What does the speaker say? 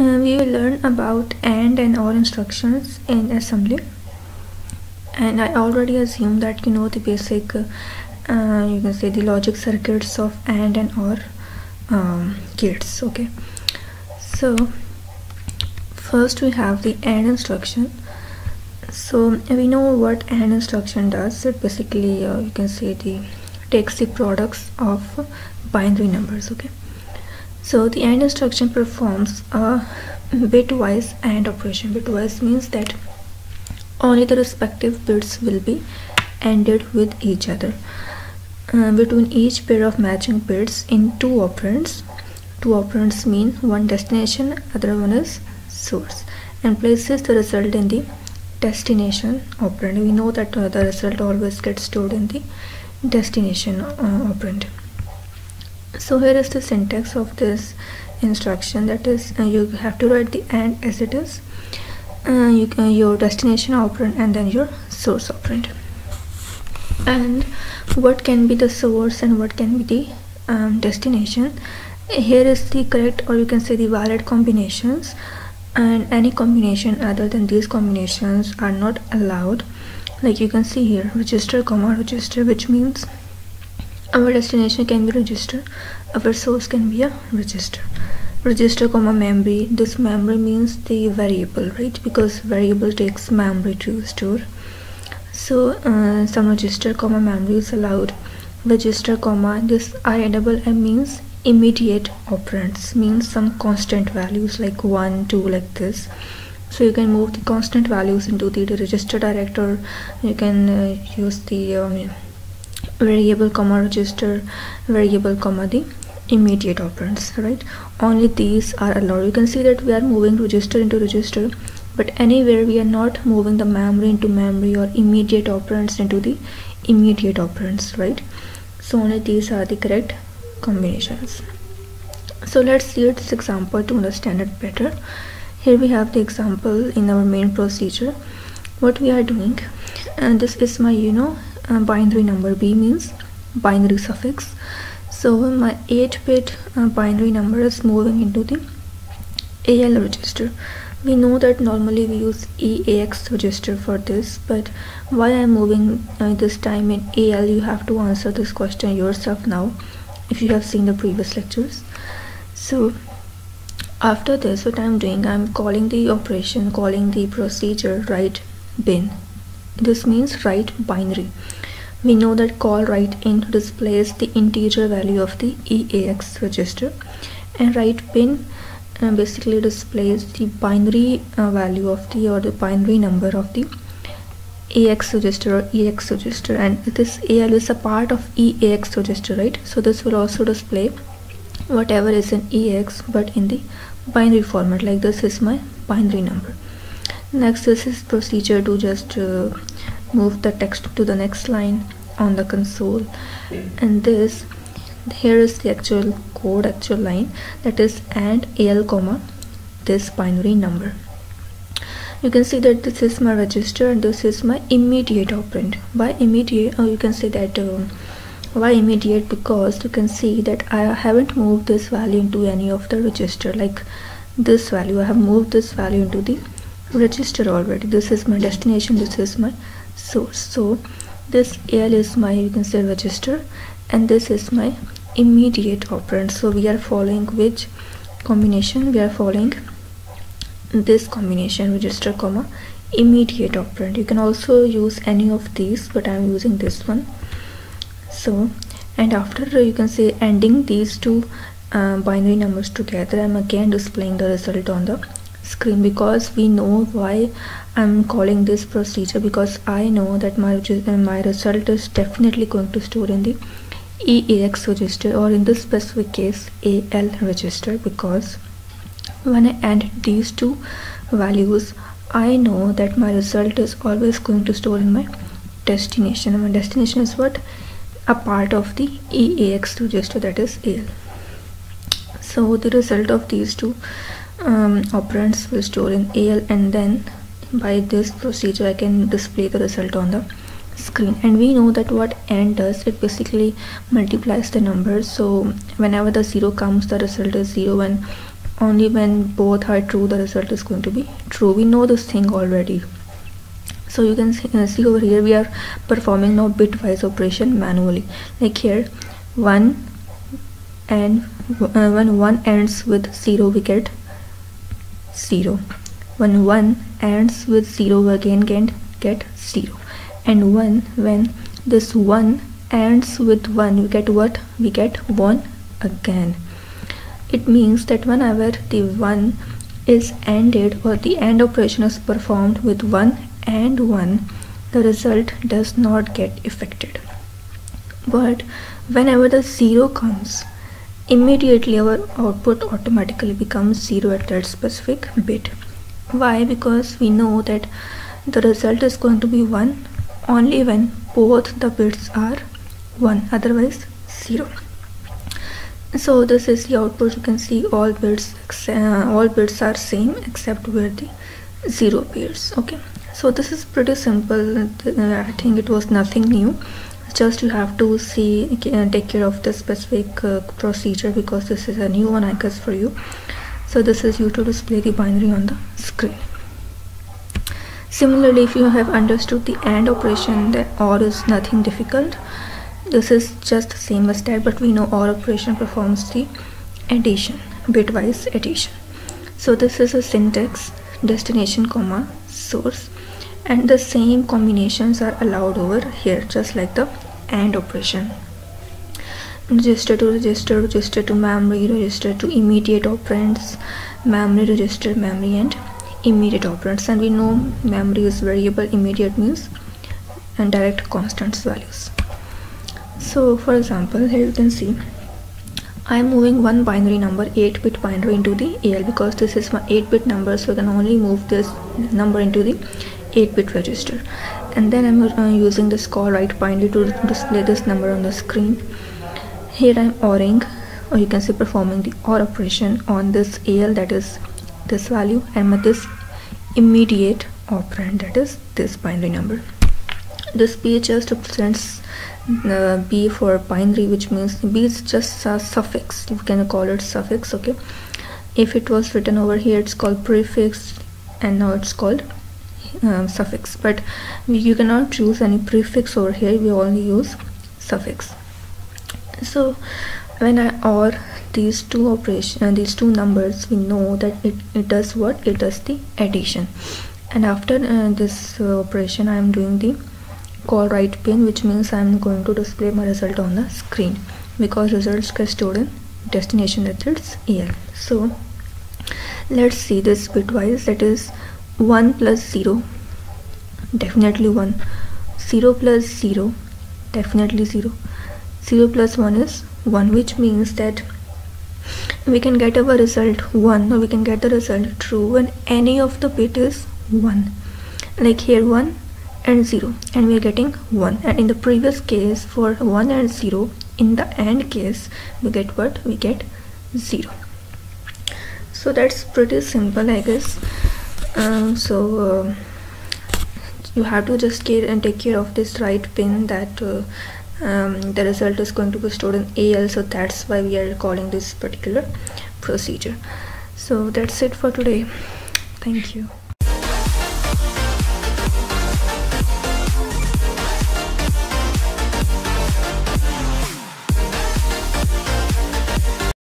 uh, we will learn about AND and OR instructions in assembly. And I already assume that you know the basic uh, you can say the logic circuits of AND and OR um, gates okay? So first we have the AND instruction. So we know what AND instruction does. It basically uh, you can say the takes the products of binary numbers okay so the AND instruction performs a bitwise AND operation. Bitwise means that only the respective bits will be ANDed with each other. Uh, between each pair of matching bits in two operands, two operands mean one destination, other one is source, and places the result in the destination operand. We know that uh, the result always gets stored in the destination uh, operand so here is the syntax of this instruction. That is uh, you have to write the AND as it is. Uh, you can your destination operand and then your source operand and what can be the source and what can be the um, destination? Here is the correct or you can say the valid combinations. And any combination other than these combinations are not allowed. Like you can see here register comma register which means our destination can be register our source can be a register. Register comma memory. This memory means the variable right? Because variable takes memory to store. So uh, some register comma memory is allowed. Register comma this i double m means immediate operands means some constant values like 1 2 like this. So you can move the constant values into the, register director you can uh, use the um, variable comma register variable comma the immediate operands right? Only these are allowed. You can see that we are moving register into register but anywhere we are not moving the memory into memory or immediate operands into the immediate operands right? So only these are the correct combinations. So let's see this example to understand it better. Here we have the example in our main procedure. What we are doing and this is my you know uh, binary number b means binary suffix. So my 8-bit uh, binary number is moving into the AL register we know that normally we use EAX register for this but why I'm moving uh, this time in AL you have to answer this question yourself now if you have seen the previous lectures. So after this what I'm doing I'm calling the operation calling the procedure write bin. This means write binary we know that call write int displays the integer value of the EAX register and write bin uh, basically displays the binary uh, value of the or the binary number of the AX register or EAX register. And this AL is a part of EAX register right? So this will also display whatever is in EAX but in the binary format. Like this is my binary number. Next this is procedure to just uh, move the text to the next line on the console. And this here is the actual code actual line that is and al comma this binary number. You can see that this is my register and this is my immediate operand. By immediate? Or you can say that um, why immediate? Because you can see that I haven't moved this value into any of the register like this value. I have moved this value into the register already. This is my destination. This is my source. So this AL is my you can say register and this is my immediate operand. So we are following which combination? We are following this combination register comma immediate operand. You can also use any of these but i'm using this one. So and after you can say ending these two uh, binary numbers together i'm again displaying the result on the screen because we know why I'm calling this procedure because I know that my my result is definitely going to store in the EAX register or in this specific case AL register because when I add these two values I know that my result is always going to store in my destination. And my destination is what? A part of the EAX register that is AL so the result of these two um, operands will store in AL and then by this procedure I can display the result on the screen. And we know that what AND does it basically multiplies the numbers. So whenever the 0 comes the result is 0 and only when both are true the result is going to be true. We know this thing already. So you can see, uh, see over here we are performing now bitwise operation manually. Like here 1 and uh, when 1 ends with 0 we get 0 when 1 ends with 0 again get, get 0 and 1 when this 1 ends with 1 we get what? We get 1 again. It means that whenever the 1 is ended or the end operation is performed with 1 and 1 the result does not get affected. But whenever the 0 comes immediately our output automatically becomes 0 at that specific bit. Why? Because we know that the result is going to be 1 only when both the bits are 1 otherwise 0 so this is the output. You can see all bits uh, all bits are same except where the 0 appears. Okay. So this is pretty simple. I think it was nothing new just you have to see uh, take care of the specific uh, procedure because this is a new one i guess for you. So this is you to display the binary on the screen. Similarly if you have understood the AND operation then OR is nothing difficult. This is just the same as that but we know OR operation performs the addition bitwise addition. So this is a syntax destination comma source. And the same combinations are allowed over here just like the AND operation register to register register to memory register to immediate operands memory register memory and immediate operands. And we know memory is variable immediate means and direct constants values. So for example here you can see I'm moving one binary number 8-bit binary into the AL because this is my 8-bit number so I can only move this number into the 8-bit register. And then I'm uh, using this call right binary to display this number on the screen. Here I'm ORing or you can say performing the OR operation on this AL that is this value and with this immediate operand that is this binary number. This B just represents uh, B for binary which means B is just a suffix. You can call it suffix okay? If it was written over here it's called prefix and now it's called um, suffix but you cannot choose any prefix over here. We only use suffix. So when I OR these two operation and these two numbers we know that it, it does what? It does the addition. And after uh, this uh, operation I am doing the call write bin which means I am going to display my result on the screen because results get stored in destination methods here so let's see this bitwise that is 1 plus 0 definitely 1 0 plus 0 definitely 0 0 plus 1 is 1 which means that we can get our result 1 or we can get the result true when any of the bit is 1 like here 1 and 0 and we are getting 1 and in the previous case for 1 and 0 in the AND case we get what? We get 0 so that's pretty simple I guess um, so uh, you have to just care and take care of this write bin that uh, um, the result is going to be stored in AL so that's why we are calling this particular procedure. So that's it for today. Thank you